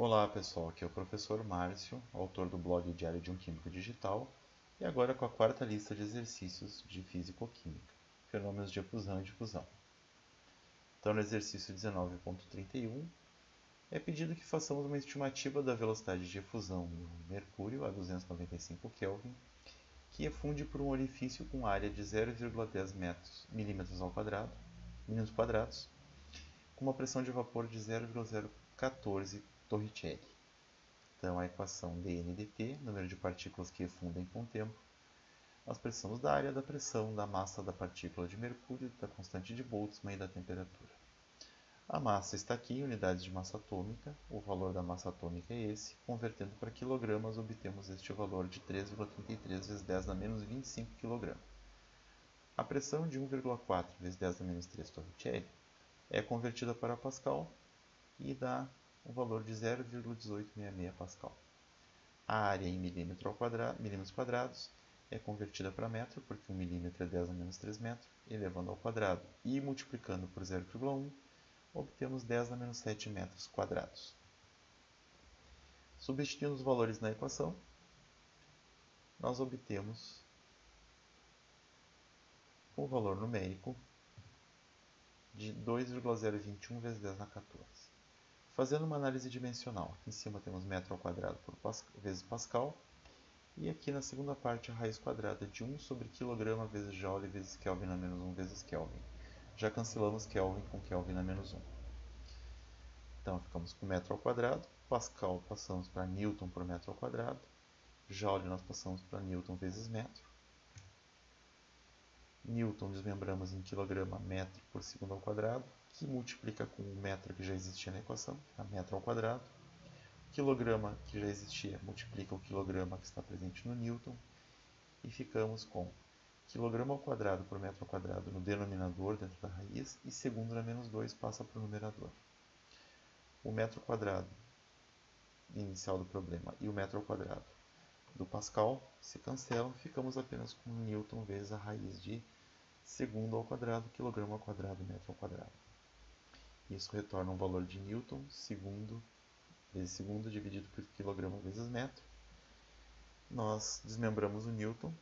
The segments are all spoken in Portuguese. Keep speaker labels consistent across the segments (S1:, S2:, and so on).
S1: Olá pessoal, aqui é o professor Márcio, autor do blog Diário de um Químico Digital, e agora com a quarta lista de exercícios de Físico-Química, fenômenos de efusão e difusão. Então no exercício 19.31, é pedido que façamos uma estimativa da velocidade de efusão do mercúrio a 295 Kelvin, que efunde por um orifício com área de 0,10 mm ao quadrado, milímetros quadrados, com uma pressão de vapor de 0,014 Torricelli. Então, a equação dNdt, número de partículas que efundem com o tempo, as pressões da área, da pressão, da massa da partícula de mercúrio, da constante de Boltzmann e da temperatura. A massa está aqui em unidades de massa atômica, o valor da massa atômica é esse, convertendo para quilogramas obtemos este valor de 3,33 vezes 10 na menos 25 kg. A pressão de 1,4 vezes 10 na menos 3 Torricelli é convertida para Pascal e dá um valor de 0,1866 Pascal. A área em milímetro quadrado, milímetros quadrados é convertida para metro, porque 1 milímetro é 10 a menos 3 metros, elevando ao quadrado e multiplicando por 0,1, obtemos 10 a menos 7 metros quadrados. Substituindo os valores na equação, nós obtemos o valor numérico de 2,021 vezes 10 na 14. Fazendo uma análise dimensional, aqui em cima temos metro ao quadrado por vezes Pascal, e aqui na segunda parte a raiz quadrada de 1 sobre quilograma vezes joule vezes Kelvin na menos 1 vezes Kelvin. Já cancelamos Kelvin com Kelvin na menos 1. Então ficamos com metro ao quadrado, Pascal passamos para Newton por metro ao quadrado, Joule nós passamos para Newton vezes metro, Newton desmembramos em quilograma metro por segundo ao quadrado, que multiplica com o metro que já existia na equação, a metro ao quadrado. Quilograma que já existia multiplica o quilograma que está presente no Newton, e ficamos com quilograma ao quadrado por metro ao quadrado no denominador dentro da raiz, e segundo na menos 2 passa para o numerador. O metro quadrado inicial do problema e o metro ao quadrado do Pascal se cancelam, ficamos apenas com Newton vezes a raiz de segundo ao quadrado, quilograma ao quadrado, metro ao quadrado. Isso retorna um valor de Newton, segundo vezes segundo dividido por quilograma vezes metro. Nós desmembramos o Newton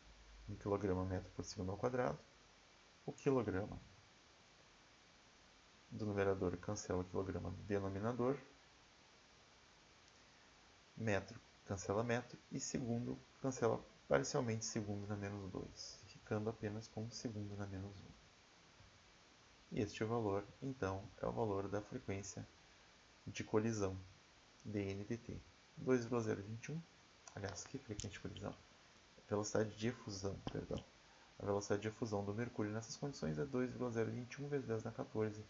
S1: em quilograma metro por segundo ao quadrado. O quilograma do numerador cancela o quilograma do denominador. Metro cancela metro e segundo cancela parcialmente segundo na menos 2 ficando apenas com segundo na menos 1. E este valor, então, é o valor da frequência de colisão dNdt. 2,021, aliás, que frequência de colisão? Velocidade de efusão, perdão. A velocidade de efusão do mercúrio nessas condições é 2,021 vezes 10 na 14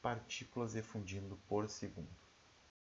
S1: partículas efundindo por segundo.